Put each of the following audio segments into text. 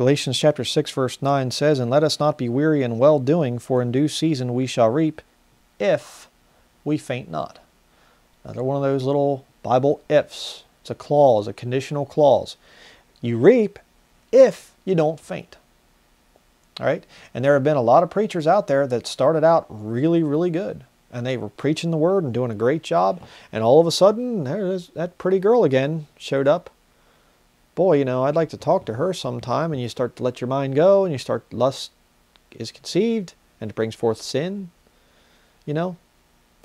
Galatians chapter 6 verse 9 says, And let us not be weary in well doing, for in due season we shall reap, if we faint not. Another one of those little Bible ifs. It's a clause, a conditional clause. You reap if you don't faint. All right? And there have been a lot of preachers out there that started out really, really good. And they were preaching the word and doing a great job. And all of a sudden, there's that pretty girl again showed up. Boy, you know, I'd like to talk to her sometime. And you start to let your mind go and you start, lust is conceived and it brings forth sin. You know,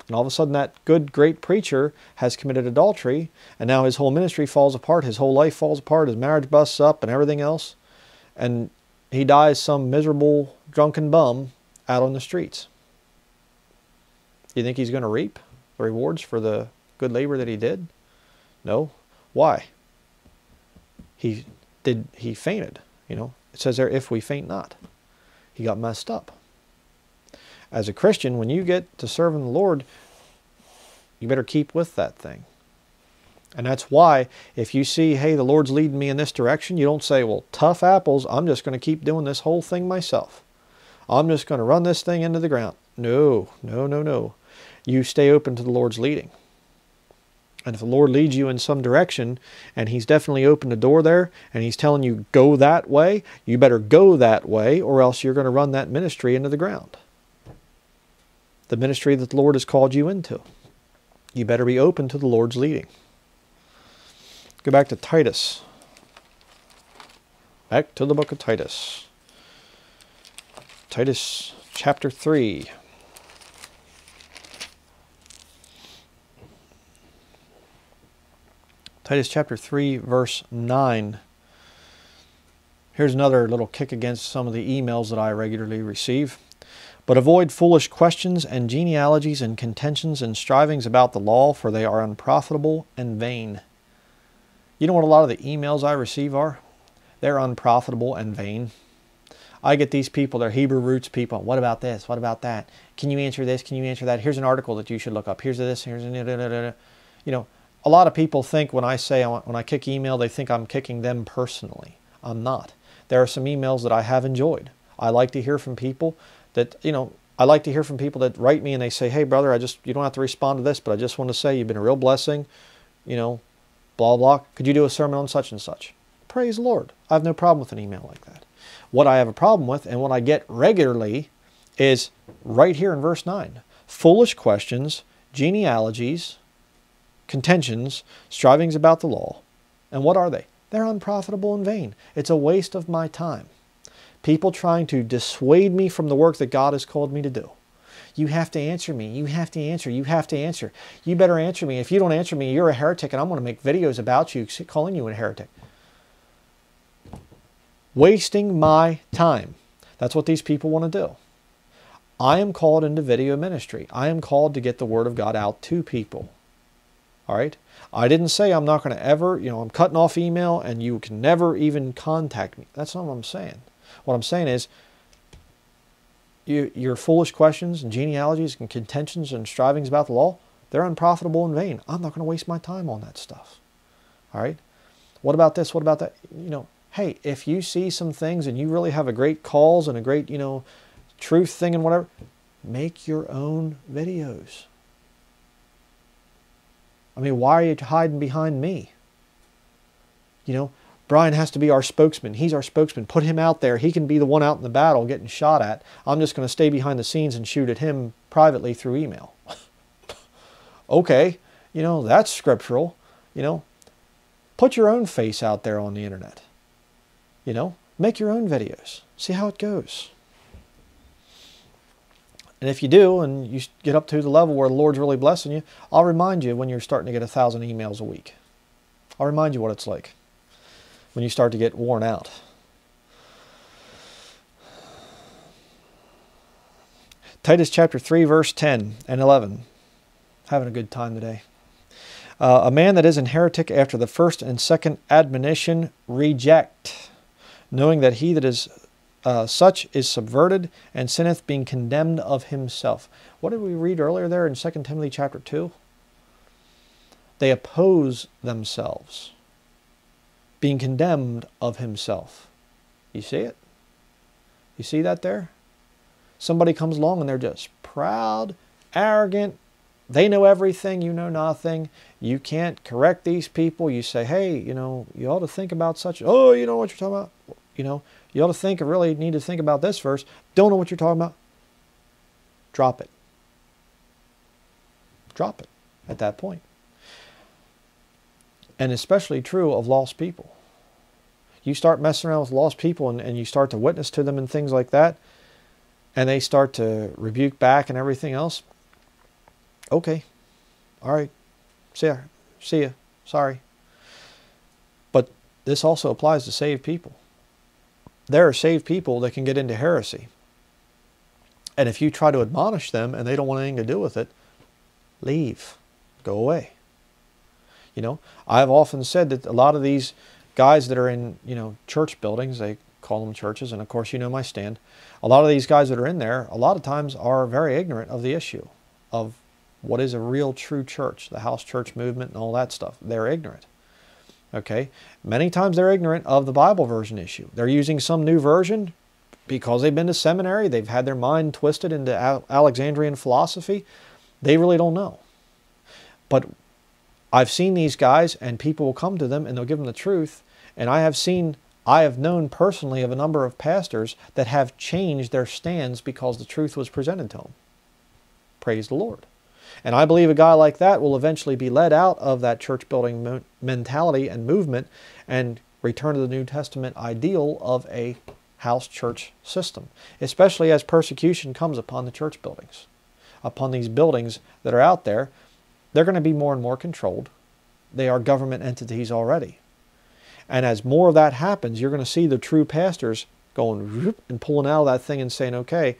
and all of a sudden, that good, great preacher has committed adultery, and now his whole ministry falls apart, his whole life falls apart, his marriage busts up, and everything else. And he dies some miserable, drunken bum out on the streets. You think he's going to reap the rewards for the good labor that he did? No. Why? He did. He fainted. You know, it says there, "If we faint not," he got messed up as a Christian, when you get to serving the Lord, you better keep with that thing. And that's why if you see, hey, the Lord's leading me in this direction, you don't say, well, tough apples, I'm just going to keep doing this whole thing myself. I'm just going to run this thing into the ground. No, no, no, no. You stay open to the Lord's leading. And if the Lord leads you in some direction and He's definitely opened a door there and He's telling you, go that way, you better go that way or else you're going to run that ministry into the ground the ministry that the Lord has called you into. You better be open to the Lord's leading. Go back to Titus. Back to the book of Titus. Titus chapter 3. Titus chapter 3, verse 9. Here's another little kick against some of the emails that I regularly receive. But avoid foolish questions and genealogies and contentions and strivings about the law, for they are unprofitable and vain. You know what a lot of the emails I receive are? They're unprofitable and vain. I get these people, they're Hebrew roots people. What about this? What about that? Can you answer this? Can you answer that? Here's an article that you should look up. Here's this. Here's a, you know. A lot of people think when I say when I kick email, they think I'm kicking them personally. I'm not. There are some emails that I have enjoyed. I like to hear from people that, you know, I like to hear from people that write me and they say, hey, brother, I just, you don't have to respond to this, but I just want to say you've been a real blessing, you know, blah, blah. Could you do a sermon on such and such? Praise the Lord. I have no problem with an email like that. What I have a problem with and what I get regularly is right here in verse 9 foolish questions, genealogies, contentions, strivings about the law. And what are they? They're unprofitable and vain. It's a waste of my time people trying to dissuade me from the work that God has called me to do. You have to answer me. You have to answer. You have to answer. You better answer me. If you don't answer me, you're a heretic, and I'm going to make videos about you calling you a heretic. Wasting my time. That's what these people want to do. I am called into video ministry. I am called to get the Word of God out to people. All right? I didn't say I'm not going to ever, you know, I'm cutting off email and you can never even contact me. That's not what I'm saying. What I'm saying is, you, your foolish questions and genealogies and contentions and strivings about the law, they're unprofitable and vain. I'm not going to waste my time on that stuff. All right? What about this? What about that? You know, hey, if you see some things and you really have a great cause and a great, you know, truth thing and whatever, make your own videos. I mean, why are you hiding behind me? You know, Bryan has to be our spokesman. He's our spokesman. Put him out there. He can be the one out in the battle getting shot at. I'm just going to stay behind the scenes and shoot at him privately through email. okay, you know, that's scriptural. You know, put your own face out there on the internet. You know, make your own videos. See how it goes. And if you do, and you get up to the level where the Lord's really blessing you, I'll remind you when you're starting to get a thousand emails a week. I'll remind you what it's like when you start to get worn out. Titus chapter 3, verse 10 and 11. Having a good time today. Uh, a man that is an heretic after the first and second admonition reject, knowing that he that is uh, such is subverted and sinneth, being condemned of himself. What did we read earlier there in 2 Timothy chapter 2? They oppose themselves being condemned of himself. You see it? You see that there? Somebody comes along and they're just proud, arrogant, they know everything, you know nothing. You can't correct these people. You say, hey, you know, you ought to think about such, oh, you know what you're talking about? You know, you ought to think, really need to think about this verse. Don't know what you're talking about? Drop it. Drop it at that point. And especially true of lost people. You start messing around with lost people and, and you start to witness to them and things like that, and they start to rebuke back and everything else, okay, all right, see ya, see ya, sorry. But this also applies to saved people. There are saved people that can get into heresy. And if you try to admonish them and they don't want anything to do with it, leave, go away. You know, I've often said that a lot of these guys that are in, you know, church buildings, they call them churches, and of course you know my stand. A lot of these guys that are in there, a lot of times are very ignorant of the issue of what is a real true church, the house church movement and all that stuff. They're ignorant. Okay? Many times they're ignorant of the Bible version issue. They're using some new version because they've been to seminary, they've had their mind twisted into Alexandrian philosophy. They really don't know. But I've seen these guys and people will come to them and they'll give them the truth. And I have seen, I have known personally of a number of pastors that have changed their stands because the truth was presented to them. Praise the Lord. And I believe a guy like that will eventually be led out of that church building mentality and movement and return to the New Testament ideal of a house church system, especially as persecution comes upon the church buildings. Upon these buildings that are out there, they're going to be more and more controlled. They are government entities already. And as more of that happens, you're going to see the true pastors going and pulling out of that thing and saying, okay,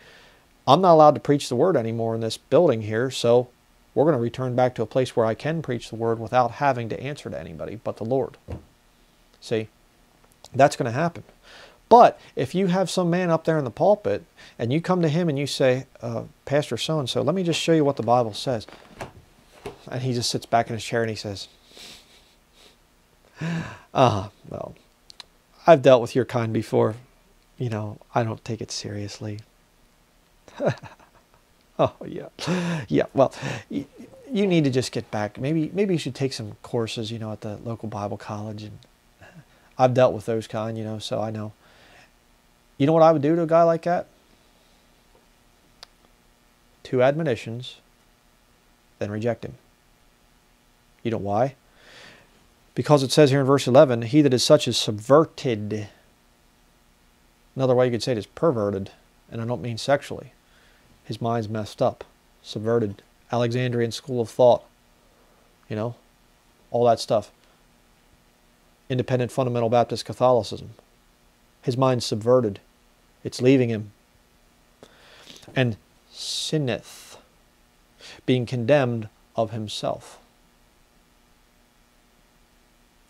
I'm not allowed to preach the word anymore in this building here, so we're going to return back to a place where I can preach the word without having to answer to anybody but the Lord. See, that's going to happen. But if you have some man up there in the pulpit and you come to him and you say, uh, Pastor so and so, let me just show you what the Bible says. And he just sits back in his chair and he says, Ah, uh, well, I've dealt with your kind before. You know, I don't take it seriously. Oh yeah, yeah. Well, you, need to just get back. Maybe maybe you should take some courses, you know, at the local Bible college. And I've dealt with those kind, you know, so I know. You know what I would do to a guy like that? Two admonitions, then reject him. You know why? Because it says here in verse 11, he that is such is subverted. Another way you could say it is perverted, and I don't mean sexually. His mind's messed up, subverted, Alexandrian school of thought, you know, all that stuff. Independent fundamental Baptist Catholicism. His mind's subverted. It's leaving him. And sinneth, being condemned of himself.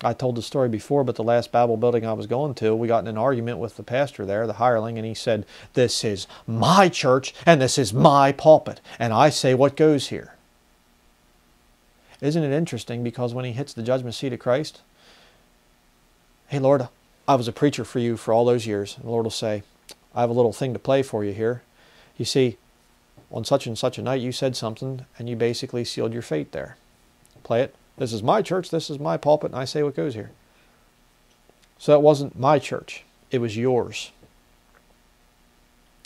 I told the story before, but the last Bible building I was going to, we got in an argument with the pastor there, the hireling, and he said, This is my church and this is my pulpit, and I say what goes here. Isn't it interesting because when he hits the judgment seat of Christ, hey, Lord, I was a preacher for you for all those years. And the Lord will say, I have a little thing to play for you here. You see, on such and such a night, you said something, and you basically sealed your fate there. Play it. This is my church, this is my pulpit, and I say what goes here. So it wasn't my church, it was yours.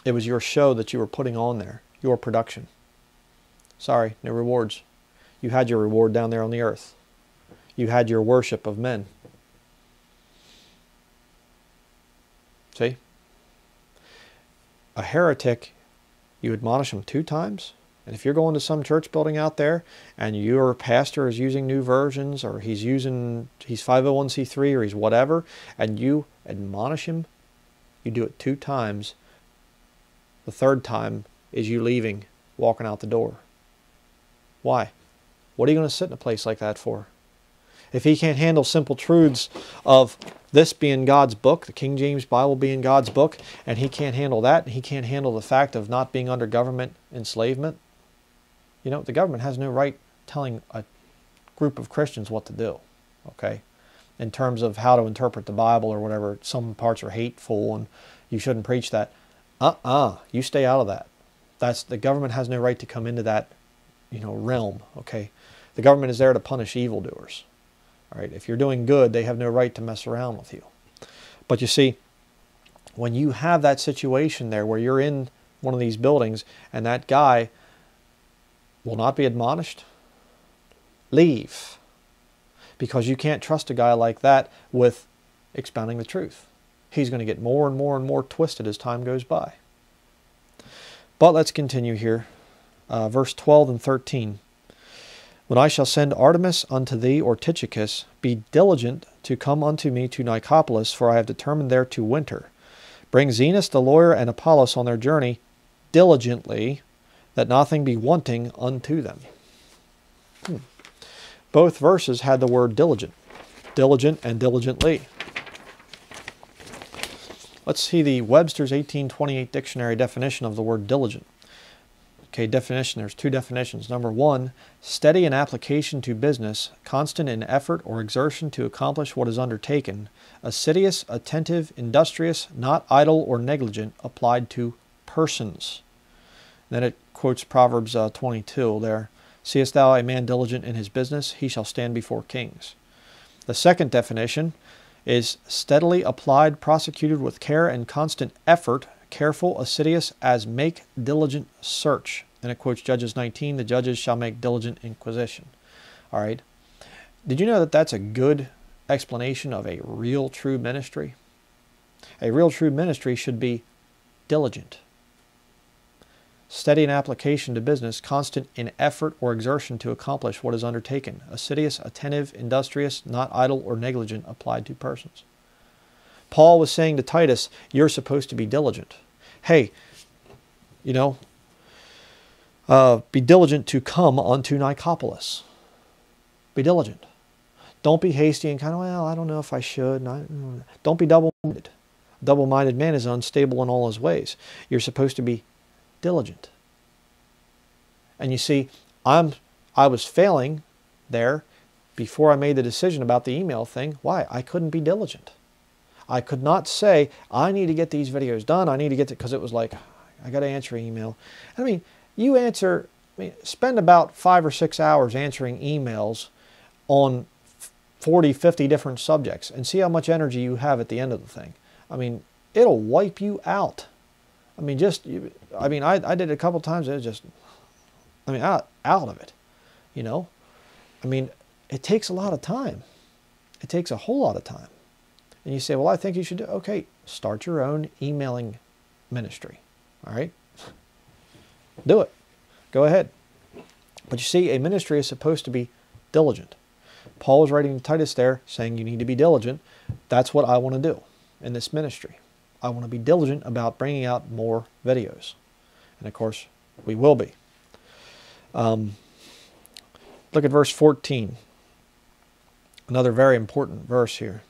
It was your show that you were putting on there, your production. Sorry, no rewards. You had your reward down there on the earth. You had your worship of men. See? A heretic, you admonish him two times, and if you're going to some church building out there and your pastor is using new versions or he's using, he's 501c3 or he's whatever, and you admonish him, you do it two times. The third time is you leaving, walking out the door. Why? What are you going to sit in a place like that for? If he can't handle simple truths of this being God's book, the King James Bible being God's book, and he can't handle that, and he can't handle the fact of not being under government enslavement, you know, the government has no right telling a group of Christians what to do. Okay? in terms of how to interpret the Bible or whatever. Some parts are hateful and you shouldn't preach that. Uh-uh, you stay out of that. That's the government has no right to come into that, you know, realm. Okay, the government is there to punish evildoers. All right, if you're doing good, they have no right to mess around with you. But you see, when you have that situation there where you're in one of these buildings and that guy will not be admonished, leave. Because you can't trust a guy like that with expounding the truth. He's going to get more and more and more twisted as time goes by. But let's continue here. Uh, verse 12 and 13. When I shall send Artemas unto thee, or Tychicus, be diligent to come unto me to Nicopolis, for I have determined there to winter. Bring Zenas the lawyer and Apollos on their journey diligently, that nothing be wanting unto them. Hmm. Both verses had the word diligent, diligent and diligently. Let's see the Webster's 1828 dictionary definition of the word diligent. Okay, definition. There's two definitions. Number one, steady in application to business, constant in effort or exertion to accomplish what is undertaken, assiduous, attentive, industrious, not idle or negligent, applied to persons. Then it quotes Proverbs uh, 22 there. Seest thou a man diligent in his business? He shall stand before kings. The second definition is steadily applied, prosecuted with care and constant effort, careful, assiduous, as make diligent search. And it quotes Judges 19, the judges shall make diligent inquisition. All right. Did you know that that's a good explanation of a real true ministry? A real true ministry should be diligent. Steady in application to business, constant in effort or exertion to accomplish what is undertaken, assiduous, attentive, industrious, not idle or negligent, applied to persons. Paul was saying to Titus, You're supposed to be diligent. Hey, you know, uh, be diligent to come unto Nicopolis. Be diligent. Don't be hasty and kind of, well, I don't know if I should. Don't be double minded. Double minded man is unstable in all his ways. You're supposed to be diligent. And you see, I'm I was failing there before I made the decision about the email thing. Why? I couldn't be diligent. I could not say, I need to get these videos done. I need to get to, because it was like, I got to answer email. I mean, you answer, I mean, spend about five or six hours answering emails on 40, 50 different subjects and see how much energy you have at the end of the thing. I mean, it'll wipe you out. I mean, just, I mean, I, I did it a couple times. It was just, I mean, out, out of it, you know? I mean, it takes a lot of time. It takes a whole lot of time. And you say, well, I think you should do, okay, start your own emailing ministry. All right? Do it. Go ahead. But you see, a ministry is supposed to be diligent. Paul was writing to Titus there saying you need to be diligent. That's what I want to do in this ministry. I want to be diligent about bringing out more videos. And of course, we will be. Um, look at verse 14. Another very important verse here.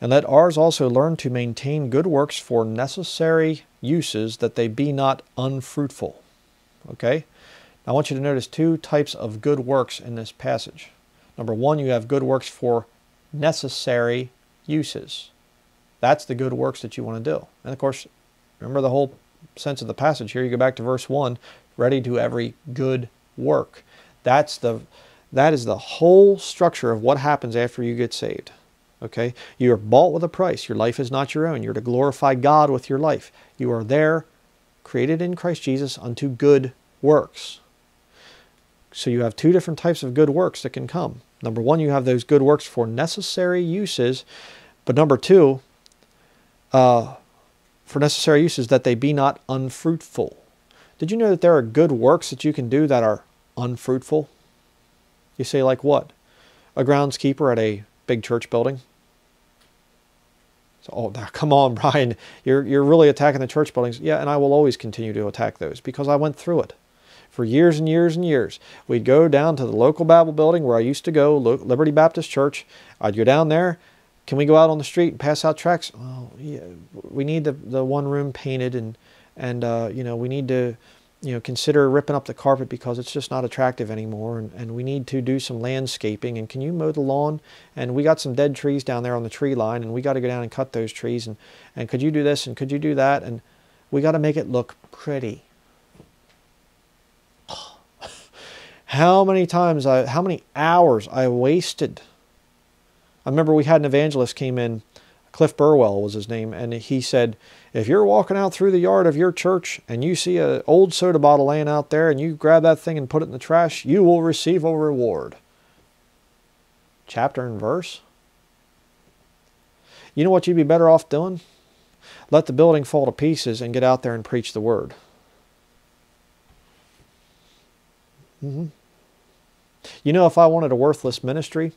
And let ours also learn to maintain good works for necessary uses, that they be not unfruitful. Okay? Now I want you to notice two types of good works in this passage. Number one, you have good works for necessary uses. That's the good works that you want to do. And of course, remember the whole sense of the passage here. You go back to verse 1, ready to every good work. That's the that is the whole structure of what happens after you get saved. Okay? You are bought with a price. Your life is not your own. You're to glorify God with your life. You are there, created in Christ Jesus unto good works. So you have two different types of good works that can come. Number one, you have those good works for necessary uses. But number two, uh, for necessary uses that they be not unfruitful. Did you know that there are good works that you can do that are unfruitful? You say, like what? A groundskeeper at a big church building? So, oh, now, come on, Bryan, you're, you're really attacking the church buildings. Yeah, and I will always continue to attack those because I went through it for years and years and years. We'd go down to the local Bible building where I used to go, Liberty Baptist Church. I'd go down there, can we go out on the street and pass out tracts? Well, yeah, we need the, the one room painted and, and uh, you know, we need to, you know, consider ripping up the carpet because it's just not attractive anymore and, and we need to do some landscaping and can you mow the lawn? And we got some dead trees down there on the tree line and we got to go down and cut those trees and, and could you do this and could you do that? And we got to make it look pretty. how many times I, how many hours I wasted. I remember we had an evangelist came in, Cliff Burwell was his name, and he said, if you're walking out through the yard of your church and you see an old soda bottle laying out there and you grab that thing and put it in the trash, you will receive a reward. Chapter and verse. You know what you'd be better off doing? Let the building fall to pieces and get out there and preach the word. Mm-hmm. You know, if I wanted a worthless ministry,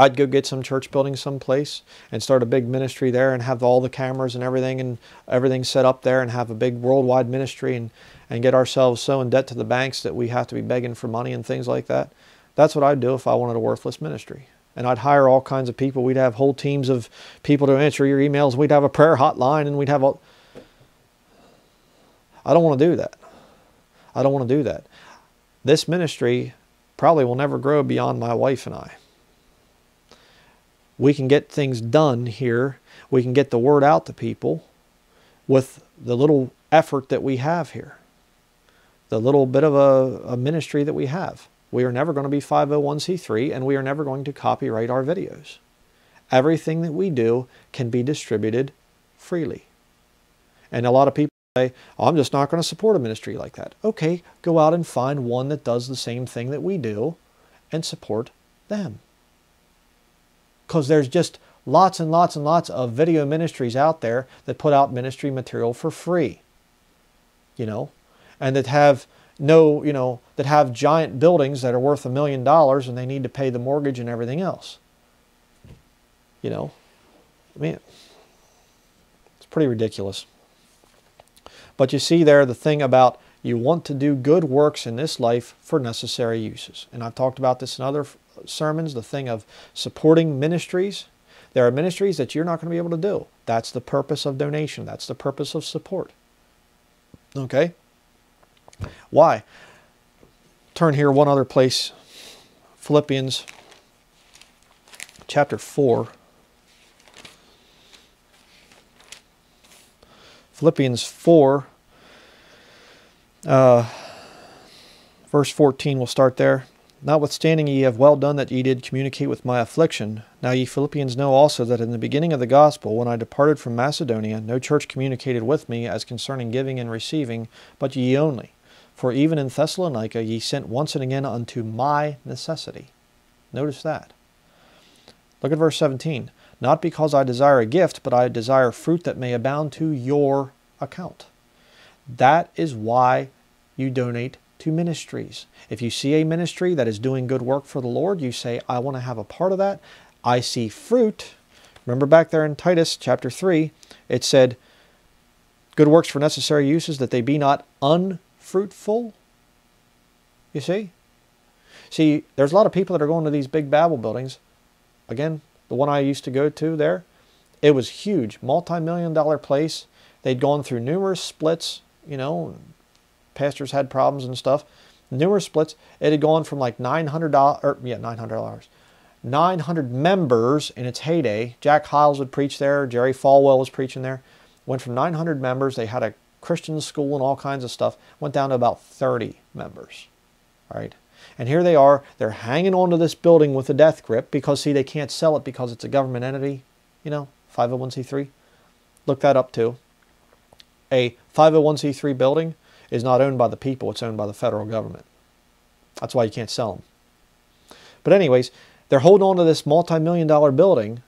I'd go get some church building someplace and start a big ministry there and have all the cameras and everything and everything set up there and have a big worldwide ministry and, and get ourselves so in debt to the banks that we have to be begging for money and things like that. That's what I'd do if I wanted a worthless ministry. And I'd hire all kinds of people. We'd have whole teams of people to answer your emails. We'd have a prayer hotline and we'd have all. I don't want to do that. I don't want to do that. This ministry probably will never grow beyond my wife and I we can get things done here. We can get the word out to people with the little effort that we have here, the little bit of a, a ministry that we have. We are never going to be 501c3 and we are never going to copyright our videos. Everything that we do can be distributed freely. And a lot of people say, oh, I'm just not going to support a ministry like that. Okay, go out and find one that does the same thing that we do and support them because there's just lots and lots and lots of video ministries out there that put out ministry material for free. You know, and that have no, you know, that have giant buildings that are worth a million dollars and they need to pay the mortgage and everything else. You know, I mean, it's pretty ridiculous. But you see there the thing about you want to do good works in this life for necessary uses. And I've talked about this in other sermons, the thing of supporting ministries. There are ministries that you're not going to be able to do. That's the purpose of donation. That's the purpose of support. Okay? Why? Turn here one other place. Philippians chapter 4. Philippians 4, uh, verse 14, we'll start there. Notwithstanding ye have well done that ye did communicate with my affliction. Now ye Philippians know also that in the beginning of the gospel, when I departed from Macedonia, no church communicated with me as concerning giving and receiving, but ye only. For even in Thessalonica ye sent once and again unto my necessity. Notice that. Look at verse 17. Not because I desire a gift, but I desire fruit that may abound to your account. That is why you donate to ministries. If you see a ministry that is doing good work for the Lord, you say, I want to have a part of that. I see fruit. Remember back there in Titus chapter 3, it said, Good works for necessary uses, that they be not unfruitful. You see? See, there's a lot of people that are going to these big Babel buildings. Again, the one I used to go to there, it was huge, multi-million dollar place. They'd gone through numerous splits, you know, pastors had problems and stuff. Numerous splits. It had gone from like $900, or yeah, $900. 900 members in its heyday. Jack Hyles would preach there. Jerry Falwell was preaching there. Went from 900 members. They had a Christian school and all kinds of stuff. Went down to about 30 members. All right. And here they are. They're hanging on to this building with a death grip because, see, they can't sell it because it's a government entity. You know, 501c3. Look that up too. A 501c3 building is not owned by the people, it's owned by the federal government. That's why you can't sell them. But anyways, they're holding on to this multi-million dollar building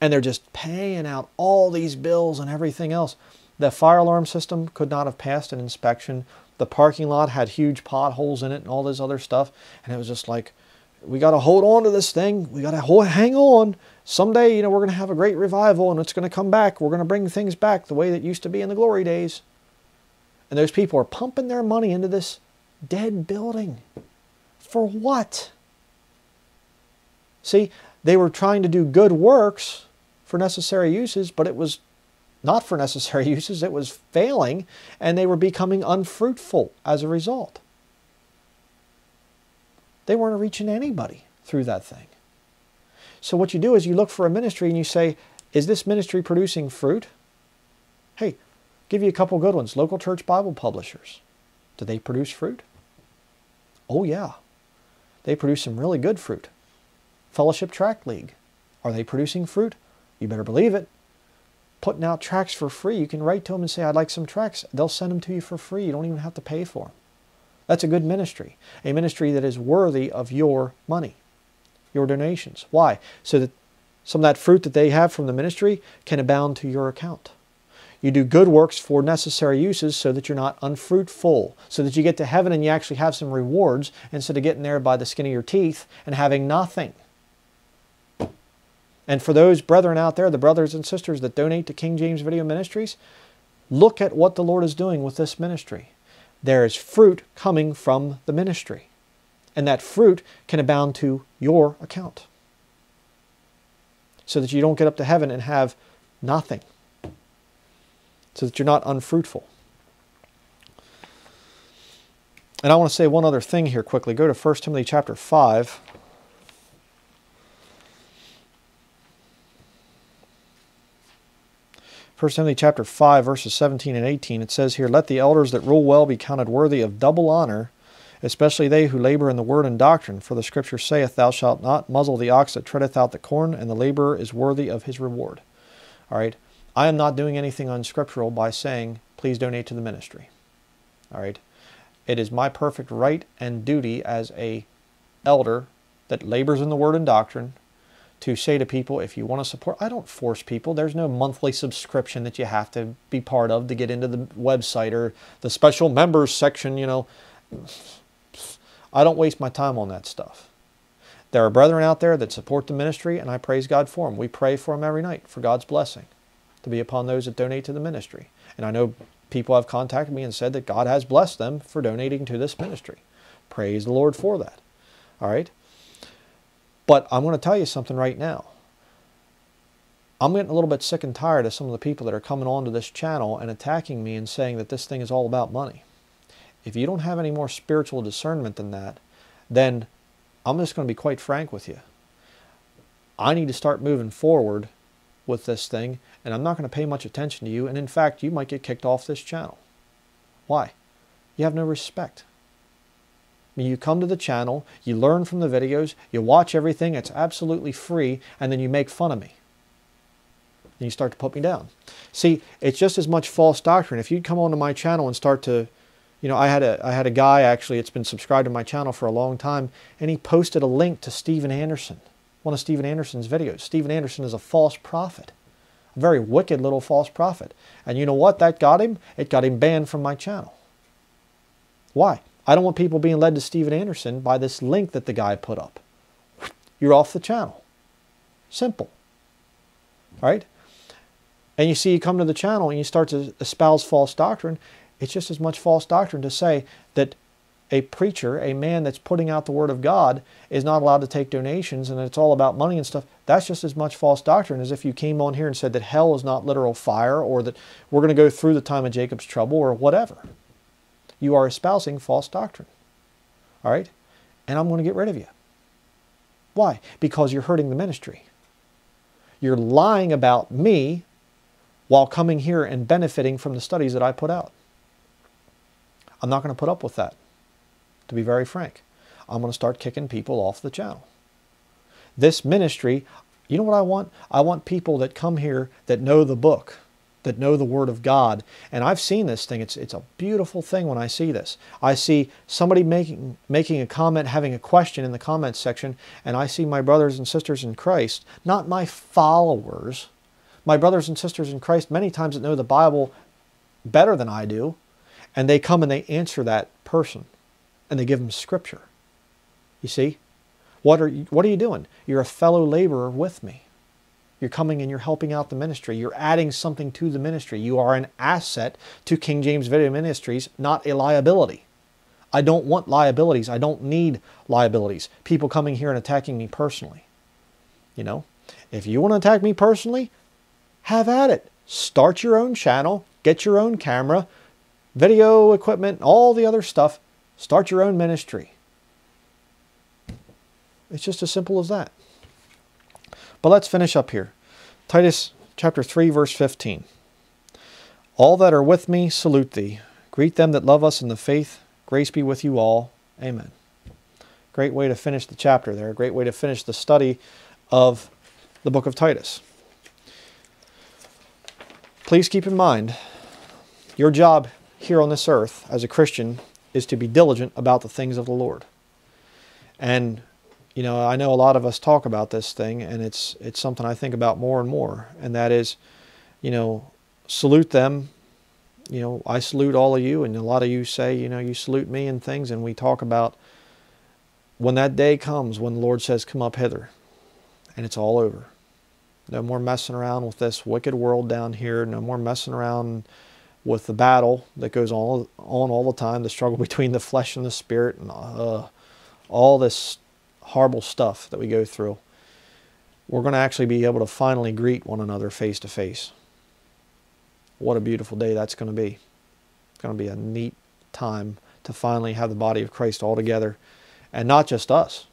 and they're just paying out all these bills and everything else. The fire alarm system could not have passed an inspection. The parking lot had huge potholes in it and all this other stuff. And it was just like, we got to hold on to this thing. We got to hang on. Someday, you know, we're going to have a great revival and it's going to come back. We're going to bring things back the way that used to be in the glory days. And those people are pumping their money into this dead building. For what? See, they were trying to do good works for necessary uses, but it was not for necessary uses, it was failing, and they were becoming unfruitful as a result. They weren't reaching anybody through that thing. So what you do is you look for a ministry and you say, is this ministry producing fruit? Hey, give you a couple good ones. Local church Bible publishers. Do they produce fruit? Oh yeah. They produce some really good fruit. Fellowship Tract League. Are they producing fruit? You better believe it. Putting out tracts for free. You can write to them and say, I'd like some tracts. They'll send them to you for free. You don't even have to pay for them. That's a good ministry. A ministry that is worthy of your money, your donations. Why? So that some of that fruit that they have from the ministry can abound to your account. You do good works for necessary uses so that you're not unfruitful, so that you get to heaven and you actually have some rewards instead of getting there by the skin of your teeth and having nothing. And for those brethren out there, the brothers and sisters that donate to King James Video Ministries, look at what the Lord is doing with this ministry. There is fruit coming from the ministry. And that fruit can abound to your account. So that you don't get up to heaven and have nothing. So that you're not unfruitful. And I want to say one other thing here quickly. Go to 1 Timothy chapter 5. 1 Timothy chapter 5, verses 17 and 18, it says here, Let the elders that rule well be counted worthy of double honor, especially they who labor in the word and doctrine. For the scripture saith, Thou shalt not muzzle the ox that treadeth out the corn, and the laborer is worthy of his reward. All right. I am not doing anything unscriptural by saying, Please donate to the ministry. All right. It is my perfect right and duty as a elder that labors in the word and doctrine to say to people, if you want to support, I don't force people. There's no monthly subscription that you have to be part of to get into the website or the special members section, you know. I don't waste my time on that stuff. There are brethren out there that support the ministry, and I praise God for them. We pray for them every night for God's blessing to be upon those that donate to the ministry. And I know people have contacted me and said that God has blessed them for donating to this ministry. Praise the Lord for that. All right. But I'm going to tell you something right now. I'm getting a little bit sick and tired of some of the people that are coming onto this channel and attacking me and saying that this thing is all about money. If you don't have any more spiritual discernment than that, then I'm just going to be quite frank with you. I need to start moving forward with this thing, and I'm not going to pay much attention to you. And in fact, you might get kicked off this channel. Why? You have no respect mean, you come to the channel, you learn from the videos, you watch everything, it's absolutely free, and then you make fun of me. And you start to put me down. See, it's just as much false doctrine. If you'd come onto my channel and start to, you know, I had a I had a guy actually, it's been subscribed to my channel for a long time, and he posted a link to Steven Anderson, one of Steven Anderson's videos. Steven Anderson is a false prophet. A very wicked little false prophet. And you know what that got him? It got him banned from my channel. Why? I don't want people being led to Steven Anderson by this link that the guy put up. You're off the channel. Simple. All right? And you see, you come to the channel and you start to espouse false doctrine. It's just as much false doctrine to say that a preacher, a man that's putting out the word of God, is not allowed to take donations and it's all about money and stuff. That's just as much false doctrine as if you came on here and said that hell is not literal fire or that we're going to go through the time of Jacob's trouble or whatever you are espousing false doctrine. All right? And I'm going to get rid of you. Why? Because you're hurting the ministry. You're lying about me while coming here and benefiting from the studies that I put out. I'm not going to put up with that, to be very frank. I'm going to start kicking people off the channel. This ministry, you know what I want? I want people that come here that know the book that know the Word of God. And I've seen this thing. It's, it's a beautiful thing when I see this. I see somebody making, making a comment, having a question in the comments section, and I see my brothers and sisters in Christ, not my followers, my brothers and sisters in Christ, many times that know the Bible better than I do, and they come and they answer that person, and they give them Scripture. You see? What are you, what are you doing? You're a fellow laborer with me. You're coming and you're helping out the ministry. You're adding something to the ministry. You are an asset to King James Video Ministries, not a liability. I don't want liabilities. I don't need liabilities. People coming here and attacking me personally. You know, if you want to attack me personally, have at it. start your own channel, get your own camera, video equipment, all the other stuff. Start your own ministry. It's just as simple as that. But let's finish up here. Titus chapter 3, verse 15. All that are with me salute thee. Greet them that love us in the faith. Grace be with you all. Amen. Great way to finish the chapter there. Great way to finish the study of the book of Titus. Please keep in mind your job here on this earth as a Christian is to be diligent about the things of the Lord. And you know, I know a lot of us talk about this thing and it's it's something I think about more and more and that is, you know, salute them. You know, I salute all of you and a lot of you say, you know, you salute me and things and we talk about when that day comes when the Lord says come up hither and it's all over. No more messing around with this wicked world down here. No more messing around with the battle that goes on, on all the time, the struggle between the flesh and the spirit, and uh, all this horrible stuff that we go through. We're going to actually be able to finally greet one another face to face. What a beautiful day that's going to be. It's going to be a neat time to finally have the body of Christ all together. And not just us,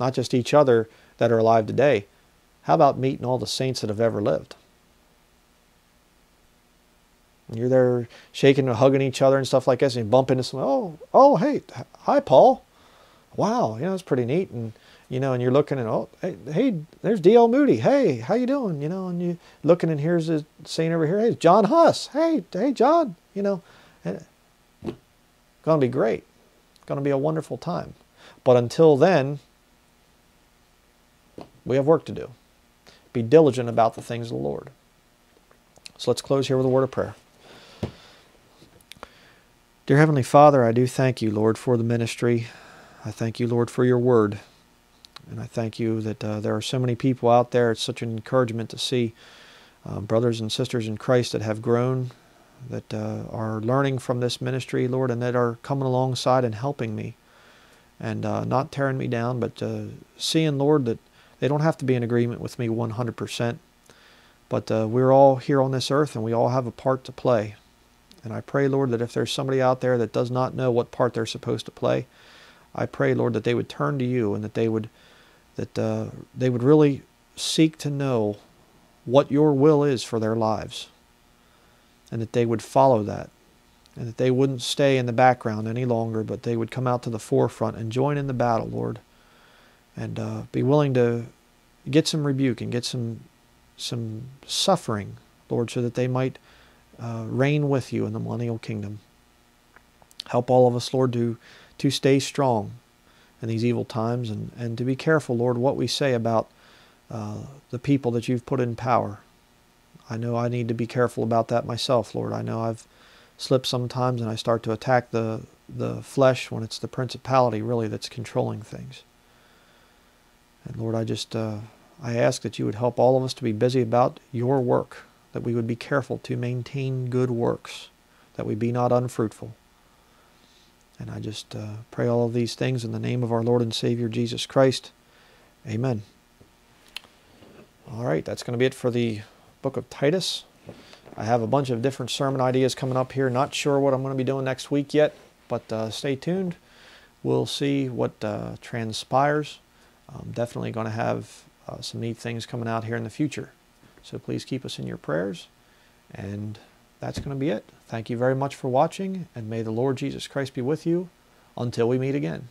not just each other that are alive today, how about meeting all the saints that have ever lived? You're there shaking and hugging each other and stuff like this, and you bump into someone. Oh, oh, hey, hi, Paul. Wow, you know it's pretty neat, and you know, and you're looking and oh, hey, hey there's D.L. Moody. Hey, how you doing? You know, and you looking and here's a saying over here. Hey, John Huss. Hey, hey, John. You know, it's gonna be great. It's gonna be a wonderful time. But until then, we have work to do. Be diligent about the things of the Lord. So let's close here with a word of prayer. Dear Heavenly Father, I do thank you, Lord, for the ministry. I thank you, Lord, for your word. And I thank you that uh, there are so many people out there. It's such an encouragement to see uh, brothers and sisters in Christ that have grown, that uh, are learning from this ministry, Lord, and that are coming alongside and helping me. And uh, not tearing me down, but uh, seeing, Lord, that they don't have to be in agreement with me 100%. But uh, we're all here on this earth and we all have a part to play. And I pray, Lord, that if there's somebody out there that does not know what part they're supposed to play, I pray, Lord, that they would turn to you and that they would that uh, they would really seek to know what your will is for their lives, and that they would follow that, and that they wouldn't stay in the background any longer, but they would come out to the forefront and join in the battle, Lord. And uh, be willing to get some rebuke and get some some suffering, Lord, so that they might uh, reign with you in the millennial kingdom. Help all of us, Lord, to to stay strong in these evil times and, and to be careful, Lord, what we say about uh, the people that you've put in power. I know I need to be careful about that myself, Lord. I know I've slipped sometimes and I start to attack the, the flesh when it's the principality really that's controlling things. And Lord, I just uh, I ask that you would help all of us to be busy about your work, that we would be careful to maintain good works, that we be not unfruitful. And I just uh, pray all of these things in the name of our Lord and Savior Jesus Christ. Amen. All right, that's going to be it for the book of Titus. I have a bunch of different sermon ideas coming up here. Not sure what I'm going to be doing next week yet, but uh, stay tuned. We'll see what uh, transpires. I'm definitely going to have uh, some neat things coming out here in the future. So please keep us in your prayers. And that's going to be it. Thank you very much for watching, and may the Lord Jesus Christ be with you until we meet again.